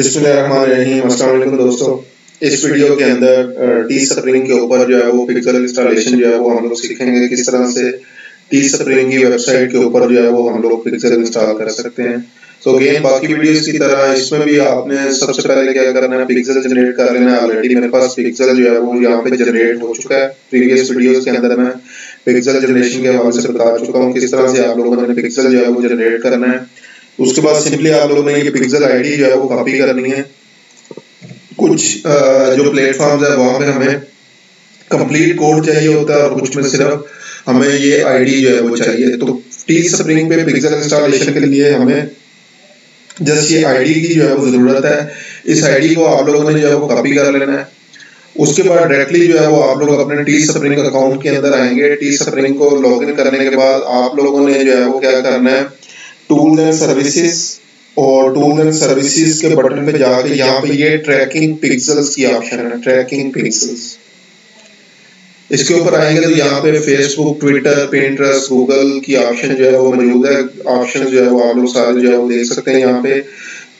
बिस्मिल्लाहिर्रहमानिर्रहीम। दोस्तों। इस वीडियो के अंदर टी स्प्रिंग के ऊपर जो है वो पिक्सल इंस्टॉलेशन जो है वो हम लोग सीखेंगे। किस तरह से टी स्प्रिंग की वेबसाइट के ऊपर जो है वो हम लोग पिक्सल इंस्टॉल कर सकते हैं। तो अगेन बाकी वीडियोस की तरह इसमें भी आपने सबसे पहले क्या करना है पिक्सल जनरेट कर लेना ऑलरेडी मेरे पास पिक्सल जो है वो यहाँ पे जनरेट हो चुका है। प्रीवियस वीडियोस के अंदर मैं पिक्सल जनरेशन के हवाले से बता चुका हूँ किस तरह से आप लोगों ने पिक्सल जो है वो जनरेट करना है। उसके बाद सिंपली आप लोगों ने ये पिक्सल आईडी जो है वो कॉपी करनी है। कुछ जो प्लेटफॉर्म्स है, वहाँ पे हमें कंप्लीट कोड चाहिए होता है और कुछ में सिर्फ़ हमें ये आईडी जो है वो चाहिए। तो टी स्प्रिंग पे पिक्सल इंस्टॉलेशन के लिए हमें जस्ट ये आईडी की जो है वो ज़रूरत है। इस आईडी को आप लोगों ने जो है वो कॉपी कर लेना है। उसके बाद डायरेक्टली जो है वो आप लोग अपने टी स्प्रिंग अकाउंट के अंदर आएँगे। टी स्प्रिंग को लॉगिन करने के बाद आप लोगों ने जो है वो क्या करना है? टूल एंड सर्विसेज़ और टूल एंड सर्विसेज़ के बटन पे जाके यहाँ पे ये ट्रैकिंग पिक्सल्स की ऑप्शन है, ट्रैकिंग पिक्सल्स। इसके ऊपर आएँगे तो यहाँ पे फेसबुक ट्विटर पेंट्रस्ट गूगल की ऑप्शन जो है वो मौजूद है। ऑप्शन जो है वो आप लोग सारे जो है वो देख सकते हैं यहाँ पे।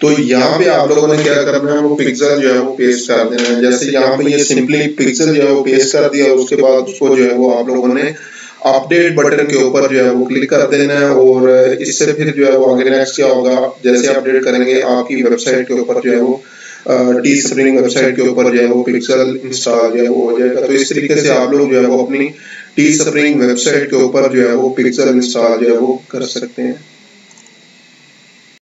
तो यहाँ पे आप लोगों ने क्या करना है, वो पिक्सल जो है वो पेस्ट कर देना है। जैसे यहाँ पे ये सिंपली पिक्सल जो है वो पेस्ट कर दिया, उसके बाद उसको जो है वो आप लोगों ने अपडेट बटन के ऊपर जो है वो क्लिक कर देना है और इससे फिर जो है वो आगे नेक्स्ट क्या होगा? जैसे अपडेट करेंगे, आपकी वेबसाइट के ऊपर जो है वो टी स्प्रिंग वेबसाइट के ऊपर जो है वो पिक्सल इंस्टॉल जो है वो हो जाएगा। तो इस तरीके से आप लोग जो है वो अपनी टी स्प्रिंग वेबसाइट के ऊपर जो है वो पिक्सल इंस्टॉल जो है वो कर सकते हैं।